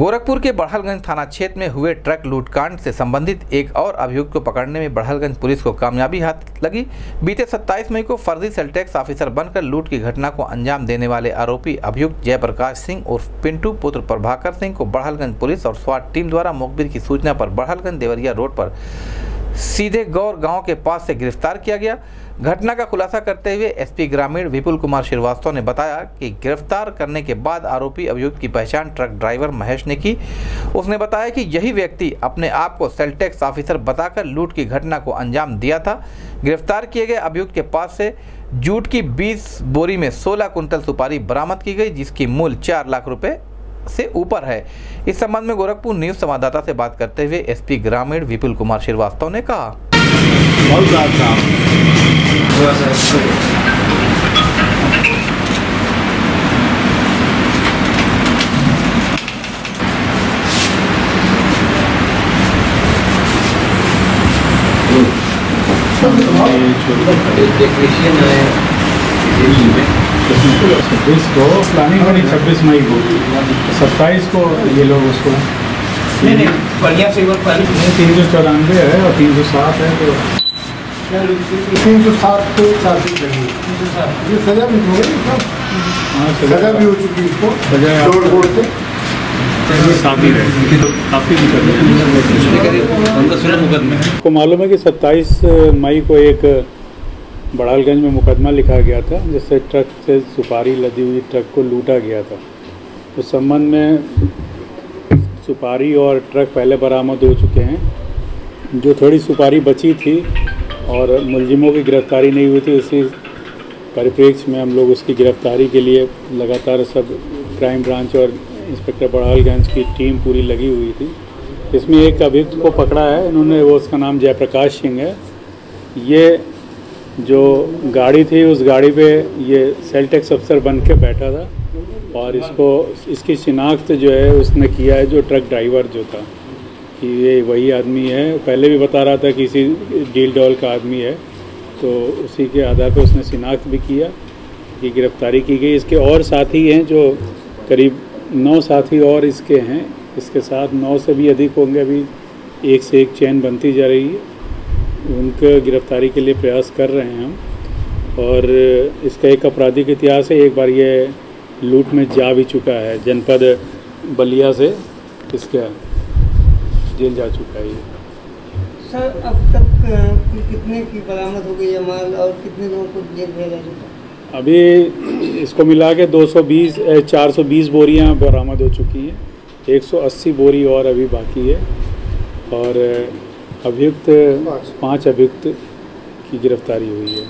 गोरखपुर के बढ़लगंज थाना क्षेत्र में हुए ट्रक लूटकांड से संबंधित एक और अभियुक्त को पकड़ने में बढ़लगंज पुलिस को कामयाबी हाथ लगी। बीते 27 मई को फर्जी सेल टैक्स ऑफिसर बनकर लूट की घटना को अंजाम देने वाले आरोपी अभियुक्त जयप्रकाश सिंह और पिंटू पुत्र प्रभाकर सिंह को बढ़लगंज पुलिस और स्वाट टीम द्वारा मुखबिर की सूचना पर बढ़लगंज देवरिया रोड पर सीधे गौर गाँव के पास से गिरफ़्तार किया गया। घटना का खुलासा करते हुए एसपी ग्रामीण विपुल कुमार श्रीवास्तव ने बताया कि गिरफ़्तार करने के बाद आरोपी अभियुक्त की पहचान ट्रक ड्राइवर महेश ने की। उसने बताया कि यही व्यक्ति अपने आप को सेल टैक्स ऑफिसर बताकर लूट की घटना को अंजाम दिया था। गिरफ़्तार किए गए अभियुक्त के पास से जूट की 20 बोरी में 16 कुंतल सुपारी बरामद की गई, जिसकी मूल चार लाख रुपए से ऊपर है। इस संबंध में गोरखपुर न्यूज़ संवाददाता से बात करते हुए एसपी ग्रामीण विपुल कुमार श्रीवास्तव ने कहा। टेक्नीशियन छब्बीस को प्लानिंग बनी छब्बीस मई को। सत्ताईस को ये लोग उसको नहीं नहीं बढ़िया से तीन सौ चौरानवे है और तीन सौ सात है तो तीन सौ सात को चार्जिंग लगी ये सजा भी हो गई सजा भी हो चुकी इसको है। से आपको मालूम है कि 27 मई को एक बड़ालगंज में मुकदमा लिखा गया था, जिससे ट्रक से सुपारी लदी हुई ट्रक को लूटा गया था उस संबंध में सुपारी और ट्रक पहले बरामद हो चुके हैं जो थोड़ी सुपारी बची थी और मुलजिमों की गिरफ्तारी नहीं हुई थी, उसी परिप्रेक्ष्य में हम लोग उसकी गिरफ्तारी के लिए लगातार सब क्राइम ब्रांच और इंस्पेक्टर बड़ालगंज की टीम पूरी लगी हुई थी। इसमें एक अभियुक्त को पकड़ा है, इन्होंने वो उसका नाम जयप्रकाश सिंह है। ये जो गाड़ी थी, उस गाड़ी पे ये सेल टैक्स अफसर बन के बैठा था और इसको, इसकी शिनाख्त जो है उसने किया है, जो ट्रक ड्राइवर जो था। कि ये वही आदमी है। पहले भी बता रहा था कि इसी डील डॉल का आदमी है। तो उसी के आधार पर उसने शिनाख्त भी किया, कि गिरफ्तारी की गई। इसके और साथी हैं जो करीब नौ साथी और इसके हैं। इसके साथ नौ से भी अधिक होंगे। अभी एक से एक चैन बनती जा रही है। उनके गिरफ्तारी के लिए प्रयास कर रहे हैं हम। और इसका एक आपराधिक इतिहास है। एक बार ये लूट में जा भी चुका है जनपद बलिया से। इसका जेल जा चुका है सर अब तक कितने की बरामद हो गई है माल और कितने लोगों को जेल भेजा जा चुका है? अभी इसको मिला के 220 ए, 420 बोरियाँ बरामद हो चुकी हैं। 180 बोरी और अभी बाकी है। और अभियुक्त पाँच अभियुक्त की गिरफ्तारी हुई है।